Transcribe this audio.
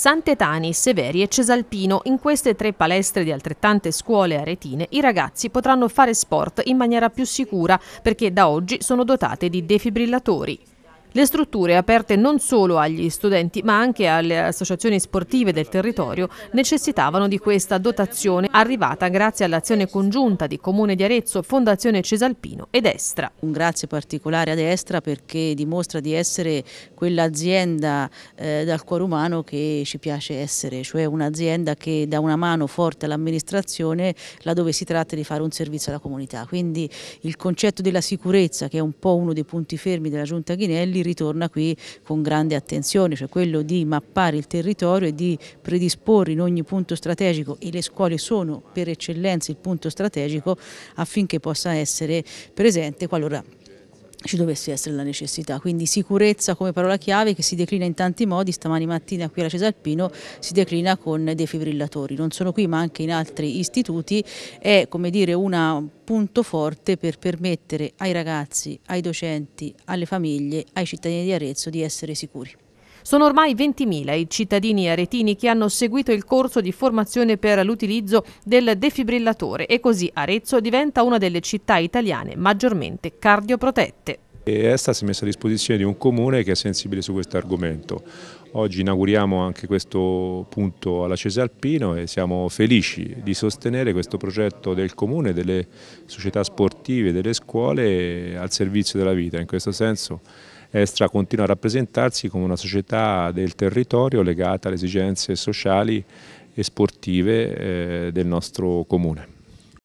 Sant'Etani, Severi e Cesalpino. In queste tre palestre di altrettante scuole aretine i ragazzi potranno fare sport in maniera più sicura perché da oggi sono dotate di defibrillatori. Le strutture, aperte non solo agli studenti ma anche alle associazioni sportive del territorio, necessitavano di questa dotazione arrivata grazie all'azione congiunta di Comune di Arezzo, Fondazione Cesalpino ed Estra. Un grazie particolare ad Estra perché dimostra di essere quell'azienda eh, dal cuore umano che ci piace essere, cioè un'azienda che dà una mano forte all'amministrazione laddove si tratta di fare un servizio alla comunità. Quindi il concetto della sicurezza che è un po' uno dei punti fermi della Giunta Ghinelli ritorna qui con grande attenzione, cioè quello di mappare il territorio e di predisporre in ogni punto strategico e le scuole sono per eccellenza il punto strategico affinché possa essere presente qualora ci dovesse essere la necessità, quindi sicurezza come parola chiave che si declina in tanti modi, stamani mattina qui alla Cesalpino si declina con defibrillatori, non sono qui ma anche in altri istituti, è come dire un punto forte per permettere ai ragazzi, ai docenti, alle famiglie, ai cittadini di Arezzo di essere sicuri. Sono ormai 20.000 i cittadini aretini che hanno seguito il corso di formazione per l'utilizzo del defibrillatore e così Arezzo diventa una delle città italiane maggiormente cardioprotette. Esta si è messa a disposizione di un comune che è sensibile su questo argomento. Oggi inauguriamo anche questo punto alla Cesalpino e siamo felici di sostenere questo progetto del comune, delle società sportive, delle scuole al servizio della vita. In questo senso Estra continua a rappresentarsi come una società del territorio legata alle esigenze sociali e sportive eh, del nostro comune.